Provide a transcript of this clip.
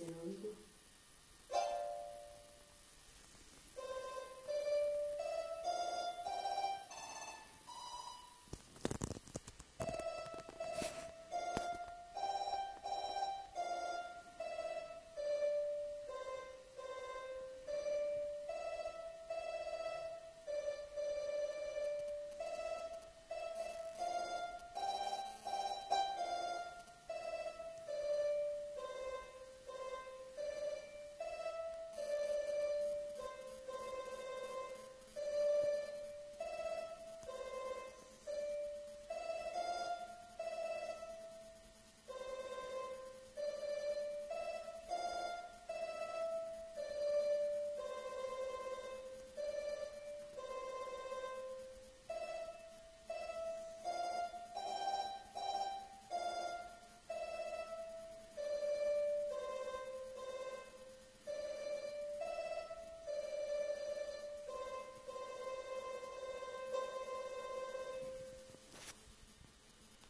Zenoidu